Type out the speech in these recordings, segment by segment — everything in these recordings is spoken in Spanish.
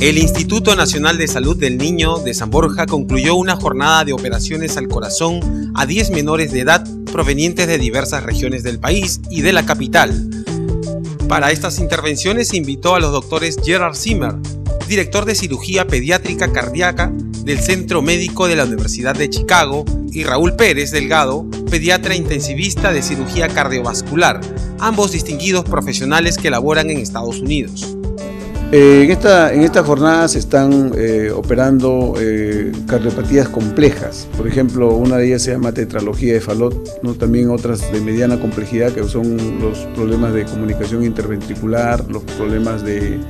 El Instituto Nacional de Salud del Niño de San Borja concluyó una jornada de operaciones al corazón a 10 menores de edad provenientes de diversas regiones del país y de la capital. Para estas intervenciones invitó a los doctores Gerard Zimmer, director de cirugía pediátrica cardíaca del Centro Médico de la Universidad de Chicago, y Raúl Pérez Delgado, pediatra intensivista de cirugía cardiovascular, ambos distinguidos profesionales que laboran en Estados Unidos. Eh, en, esta, en esta jornada se están eh, operando eh, cardiopatías complejas. Por ejemplo, una de ellas se llama tetralogía de Fallot, ¿no? también otras de mediana complejidad que son los problemas de comunicación interventricular, los problemas de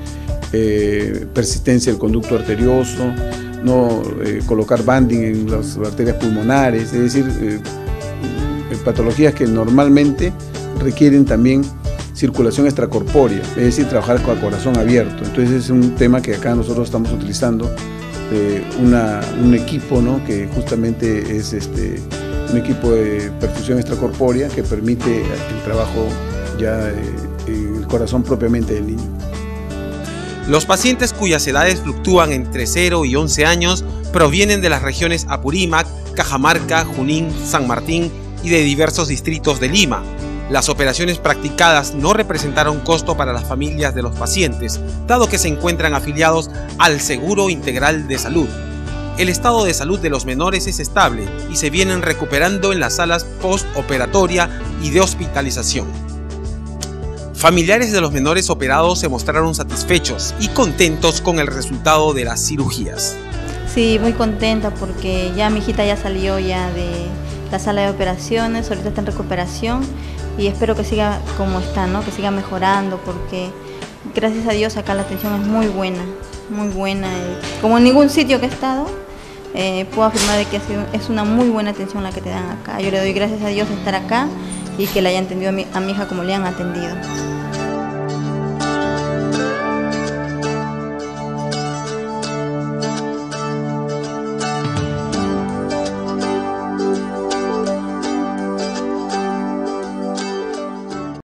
persistencia del conducto arterioso, no colocar banding en las arterias pulmonares, es decir, patologías que normalmente requieren también circulación extracorpórea, es decir, trabajar con el corazón abierto. Entonces es un tema que acá nosotros estamos utilizando, eh, un equipo ¿no? que justamente es este, un equipo de perfusión extracorpórea que permite el trabajo ya en el corazón propiamente del niño. Los pacientes cuyas edades fluctúan entre 0 y 11 años provienen de las regiones Apurímac, Cajamarca, Junín, San Martín y de diversos distritos de Lima, las operaciones practicadas no representaron costo para las familias de los pacientes, dado que se encuentran afiliados al Seguro Integral de Salud. El estado de salud de los menores es estable y se vienen recuperando en las salas postoperatoria y de hospitalización. Familiares de los menores operados se mostraron satisfechos y contentos con el resultado de las cirugías. Sí, muy contenta porque ya mi hijita ya salió ya de la sala de operaciones, ahorita está en recuperación y espero que siga como está, ¿no? que siga mejorando porque gracias a Dios acá la atención es muy buena, muy buena. Como en ningún sitio que he estado, eh, puedo afirmar de que es una muy buena atención la que te dan acá. Yo le doy gracias a Dios de estar acá y que le haya atendido a mi, a mi hija como le han atendido.